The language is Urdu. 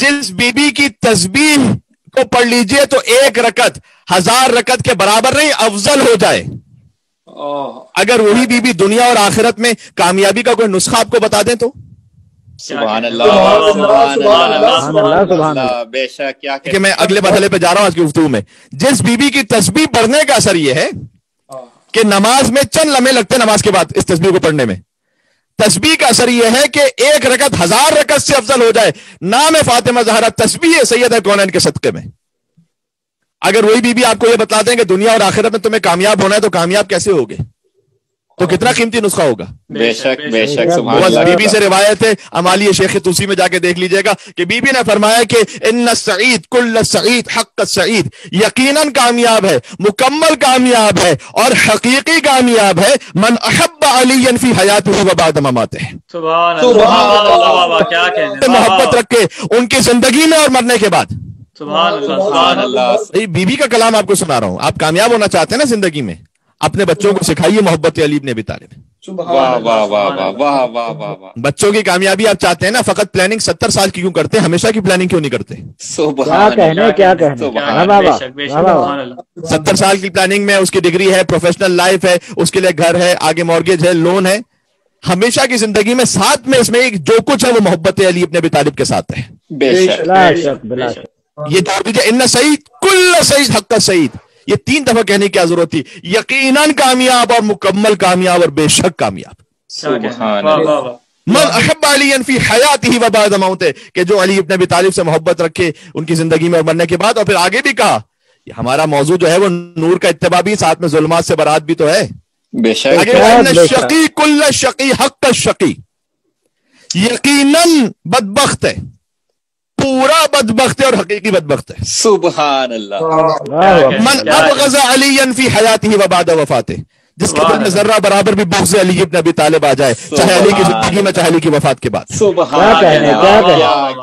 جس بی بی کی تسبیح کو پڑھ لیجیے تو ایک رکت ہزار رکت کے برابر نہیں افضل ہو جائے۔ اگر وہی بی بی دنیا اور آخرت میں کامیابی کا کوئی نسخہ آپ کو بتا دیں تو؟ سبحان اللہ سبحان سبحان اللہ، اللہ سبحان اللہ، سبحان اللہ بے شک کیا کہ میں اگلے مرحلے پہ جا رہا ہوں آج کی گفتگو میں۔ جس بی بی کی تسبیح پڑھنے کا اثر یہ ہے کہ نماز میں چند لمحے لگتے ہیں نماز کے بعد اس تسبیح کو پڑھنے میں۔ تسبیح کا اثر یہ ہے کہ ایک رکت ہزار رکت سے افضل ہو جائے۔ نام فاطمہ زہرا تسبیح سید ہے کونین کے صدقے میں۔ اگر وہی بی بی آپ کو یہ بتا دیں کہ دنیا اور آخرت میں تمہیں کامیاب ہونا ہے تو کامیاب کیسے ہوگے؟ تو کتنا قیمتی نسخہ ہوگا؟ بے شک بے شک بی بی سے روایت ہے امالی شیخ توسی میں جا کے دیکھ لیجیے گا کہ بی بی نے فرمایا کہ ان سعید کل سعید حق سعید یقیناً کامیاب ہے مکمل کامیاب ہے اور حقیقی کامیاب ہے۔ من احب علی فی حیات و بعد مماتے سبحان اللہ کیا کہنے محبت رکھے ان کی زندگی میں اور مرنے کے بعد۔ سبحان اللہ سبحان سبحان اللہ۔ اللہ بی بی کا کلام آپ کو سنا رہا ہوں۔ آپ کامیاب ہونا چاہتے ہیں نا زندگی میں؟ اپنے بچوں کو سکھائیے محبت علی ابن ابی طالب۔ بچوں کی کامیابی آپ چاہتے ہیں نا فقط پلاننگ ستر سال کی کیوں کرتے ہیں؟ ہمیشہ کی پلاننگ کیوں نہیں کرتے؟ ستر سال کی پلاننگ میں اس کی ڈگری ہے پروفیشنل لائف ہے اس کے لیے گھر ہے آگے مارگیج ہے لون ہے۔ ہمیشہ کی زندگی میں ساتھ میں اس میں جو کچھ ہے وہ محبت علی ابن ابی طالب کے ساتھ ہے۔ یہ جوڑ دیجیے ان سعید کل سعید حق سعید۔ یہ تین دفعہ کہنے کی کیا ضرورت تھی؟ یقیناً کامیاب اور مکمل کامیاب اور بے شک کامیاب۔ کیا کہنے سبحان واہ اللہ۔ واہ۔ واہ من احب علی فی حیات ہی و بعد موتے کہ جو علی ابن ابی طالب سے محبت رکھے ان کی زندگی میں اور مرنے کے بعد اور پھر آگے بھی کہا یہ ہمارا موضوع جو ہے وہ نور کا اتباع بھی ساتھ میں ظلمات سے برات بھی تو ہے۔ بے شک۔ شقی کل شقی حق الشقی۔ یقیناً بدبخت ہے۔ پورا بدبخت ہے اور حقیقی بدبخت ہے۔ سبحان اللہ من کیا ابغض علی فی حیاتی و بعد وفاته جس کے دل میں ذرہ برابر بھی بغض علی ابن ابی طالب آ جائے چاہے علی کی زندگی میں چاہے علی کی وفات کے بعد۔ سبحان اللہ